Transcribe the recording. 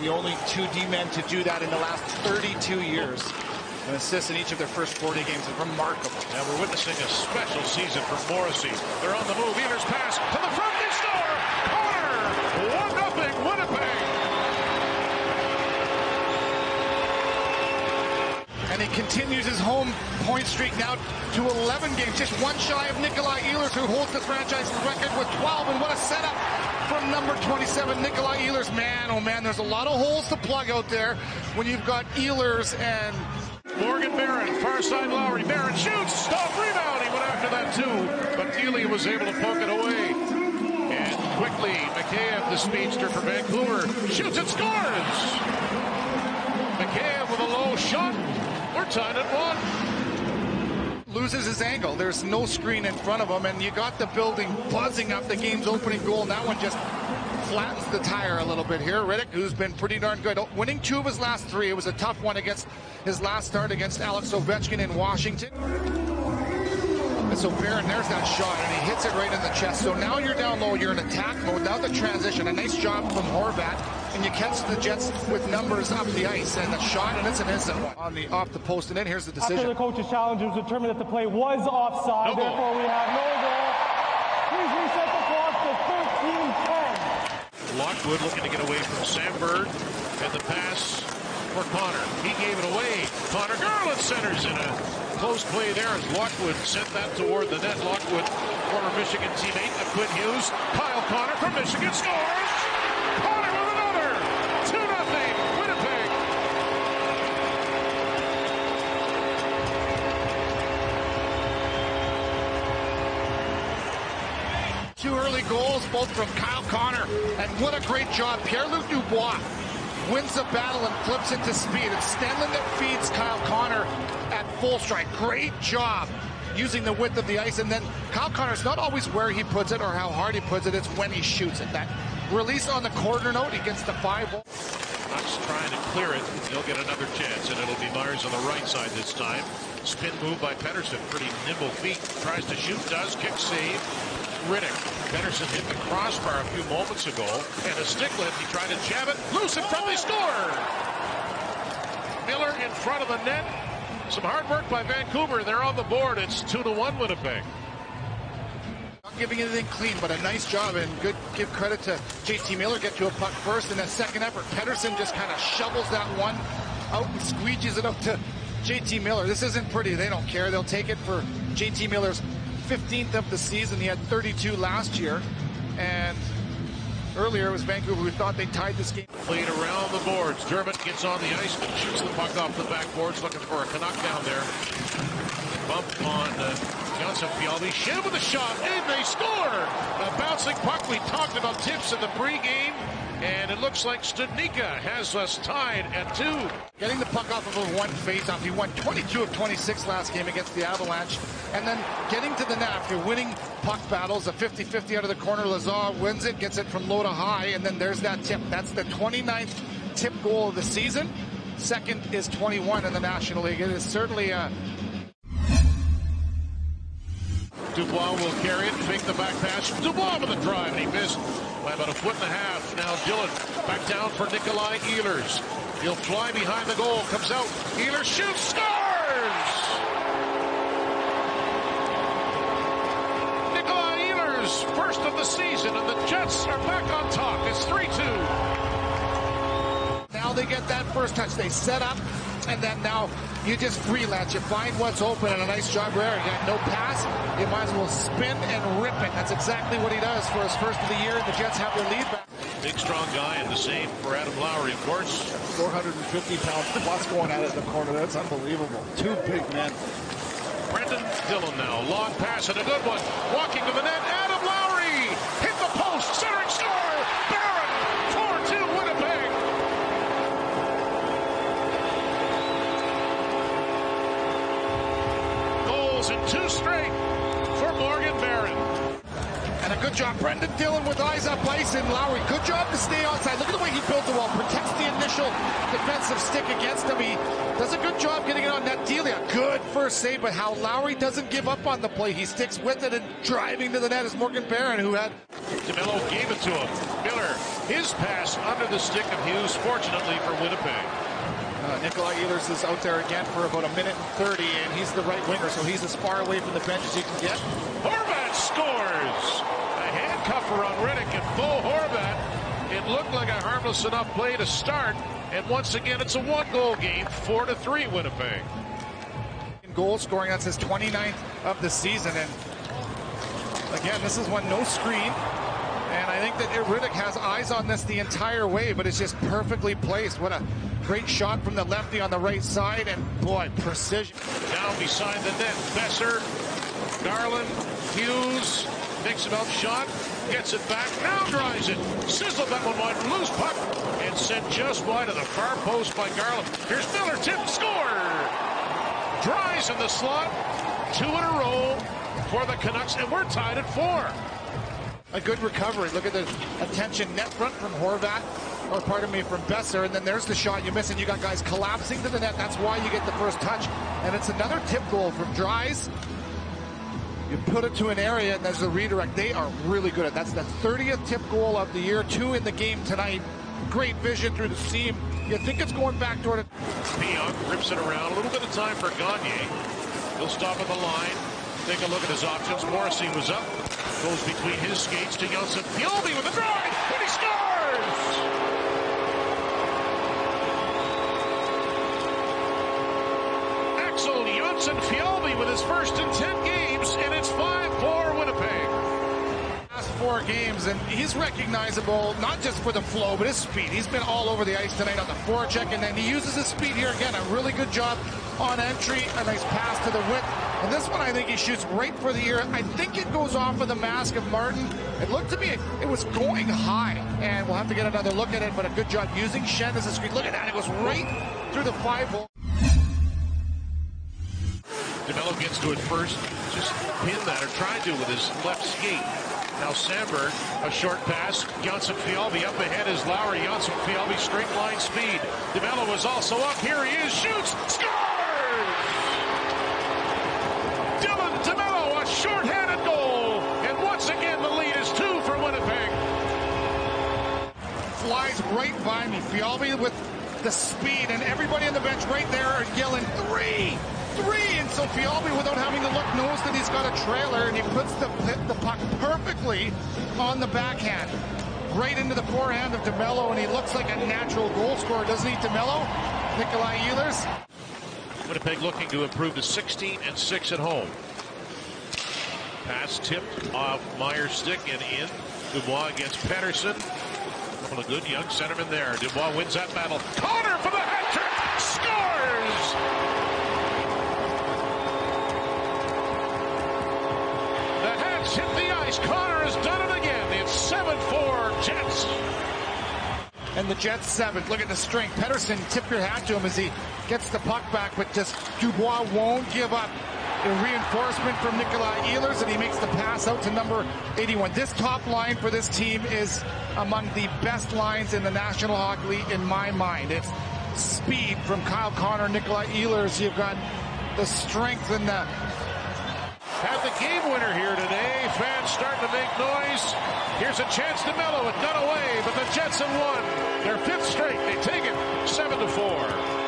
The only two D-men to do that in the last 32 years. An assist in each of their first 40 games is remarkable. Now we're witnessing a special season for Morrissey. They're on the move. Ehlers pass to the front. They score! Corner! 1-0 Winnipeg. And he continues his home point streak now to 11 games, just one shy of Nikolai Ehlers, who holds the franchise record with 12. And what a setup from number 27, Nikolai Ehlers. Man, oh man, there's a lot of holes to plug out there when you've got Ehlers and Morgan Barron, far side Lowry. Barron shoots, stop, rebound. He went after that too, but Delia was able to poke it away. And quickly, Mikheyev, the speedster for Vancouver, shoots and scores. Mikheyev with a low shot. We're tied at one. Loses his angle. There's no screen in front of him, and you got the building buzzing up the game's opening goal. That one just flattens the tire a little bit here. Rittich, who's been pretty darn good, oh, winning two of his last three. It was a tough one against his last start against Alex Ovechkin in Washington. And so Barron, there's that shot, and he hits it right in the chest. So now you're down low, you're in attack mode. Now the transition, a nice job from Horvat, and you catch the Jets with numbers up the ice, and the shot, and it's an instant one. On the off the post, and then here's the decision. After the coach's challenge, it was determined that the play was offside. No Therefore, we have no goal. Please reset the clock to 13-10. Lockwood looking to get away from Samberg, and the pass for Connor. He gave it away. Conor Garland centers in a close play there as Lockwood sent that toward the net. Lockwood, former Michigan teammate of Quinn Hughes. Kyle Connor from Michigan scores. Connor with another. 2 nothing. Winnipeg. Two early goals, both from Kyle Connor, and what a great job. Pierre-Luc Dubois wins the battle and flips it to speed. It's Stenlund that feeds Kyle Connor at full strike. Great job using the width of the ice. And then Kyle Connor's not always where he puts it or how hard he puts it, it's when he shoots it. That release on the corner note, he gets the five. Knox trying to clear it. He'll get another chance, and it'll be Myers on the right side this time. Spin move by Pettersson. Pretty nimble feet. Tries to shoot, does. Kick save. Rittich. Pettersson hit the crossbar a few moments ago. And a stick lift. He tried to jab it. Loose and front. They score. Miller in front of the net. Some hard work by Vancouver. They're on the board. It's 2 to 1 Winnipeg. Not giving anything clean, but a nice job and good. Give credit to JT Miller. Get to a puck first, and a second effort. Pettersson just kind of shovels that one out and squeegees it up to JT Miller. This isn't pretty. They don't care. They'll take it for JT Miller's 15th of the season. He had 32 last year, and earlier it was Vancouver who thought they tied this game. Played around the boards. Dermott gets on the ice shoots the puck off the backboards, looking for a Canuck down there. Bump on uh, Jonsson Fjallby. Schenn with a shot, and they score! A bouncing puck. We talked about tips in the pregame, and it looks like Studnicka has us tied at two. Getting the puck off of a one faceoff. He won 22 of 26 last game against the Avalanche. And then getting to the net after winning puck battles, a 50-50 out of the corner. Lazar wins it, gets it from low to high, and then there's that tip. That's the 29th tip goal of the season. Second is 21 in the National League. It is certainly a Dubois will carry it, make the back pass. Dubois with a drive, and he missed by about a foot and a half. Now Dillon back down for Nikolai Ehlers. He'll fly behind the goal, comes out. Ehlers shoots, scores! Nikolai Ehlers, first of the season, and the Jets are back on top. It's 3-2. Now they get that first touch. They set up, and then now you just freelance. You find what's open, and a nice job there. You got no pass. You might as well spin and rip it. That's exactly what he does for his first of the year. The Jets have their lead back. Big, strong guy, and the same for Adam Lowry, of course. 450 pounds plus going at it in the corner. That's unbelievable. Two big men. Brendan Dillon now. Long pass and a good one. Walking to the net. Adam Lowry hit the post. Centering score. Barron. 4-2 Winnipeg. Goals in two straight for Morgan Barron. And a good job, Brendan Dillon with eyes up ice and Lowry. Good job to stay onside. Look at the way he built the wall. Protects the initial defensive stick against him. He does a good job getting it on net. Delia, good first save, but how Lowry doesn't give up on the play. He sticks with it and driving to the net is Morgan Barron, who had DeMelo gave it to him. Miller, his pass under the stick of Hughes, fortunately for Winnipeg. Uh, Nikolai Ehlers is out there again for about a minute and 30, and he's the right winger, so he's as far away from the bench as you can get. Horvat scores! Handcuffer on Rittich and Bo Horvat. It looked like a harmless enough play to start, and once again, it's a one-goal game, four to three, Winnipeg. Goal scoring, that's his 29th of the season, and again, this is one no screen. And I think that Rittich has eyes on this the entire way, but it's just perfectly placed. What a great shot from the lefty on the right side, and boy, precision. Down beside the net, Boeser, Garland, Hughes, mix it up, shot, gets it back, now drives it, sizzled that one wide, loose puck, and sent just wide of the far post by Garland. Here's Miller, tip, score! Dries in the slot, two in a row for the Canucks, and we're tied at four a good recovery. Look at the attention net front from Horvat, or pardon me, from Boeser, and then there's the shot you miss, and you got guys collapsing to the net. That's why you get the first touch, and it's another tip goal from Dries. You put it to an area, and there's a redirect. They are really good at. That's the 30th tip goal of the year, two in the game tonight. Great vision through the seam. You think it's going back toward it. Pionk rips it around. A little bit of time for Gagner. He'll stop at the line. Take a look at his options. Morrissey was up. Goes between his skates to Jonsson Fjallby with a drive, and he scores! Axel Jonsson Fjallby with his first in 10 games, and he's recognizable not just for the flow, but his speed. He's been all over the ice tonight on the forecheck, and then he uses his speed here again. A really good job on entry, a nice pass to the width. And this one, I think he shoots right for the ear. I think it goes off of the mask of Martin. It looked to me, it was going high. And we'll have to get another look at it, but a good job using Schenn as a screen. Look at that, it goes right through the five hole. DeMelo gets to it first, just pin that, or try to with his left skate. Now Samberg, a short pass. Jonsson Fjallby up ahead is Lowry. Jonsson Fjallby straight line speed. DeMelo is also up. Here he is, shoots, scores! Dylan DeMelo, a short-handed goal. And once again, the lead is two for Winnipeg. Flies right by me. Fjallby with the speed, and everybody on the bench right there are yelling, three, three. And so Fjallby, without having to look, knows that he's got a trailer, and he puts the, the puck perfectly on the backhand. Right into the forehand of DeMelo, and he looks like a natural goal scorer, doesn't he, DeMelo? Nikolai Ehlers. Winnipeg looking to improve to 16 and 6 at home. Pass tipped off Myers' stick and in. Dubois against Pettersson. Couple of good young centermen there. Dubois wins that battle. Connor And the Jets seventh. Look at the strength. Pettersson, tip your hat to him as he gets the puck back, but just Dubois won't give up a reinforcement from Nikolai Ehlers, and he makes the pass out to number 81. This top line for this team is among the best lines in the National Hockey League in my mind. It's speed from Kyle Connor, Nikolai Ehlers. You've got the strength and the... Have the game winner here today. Fans starting to make noise. Here's a chance to mellow it. Done away, but the Jets have won. Their fifth straight. They take it 7 to 4.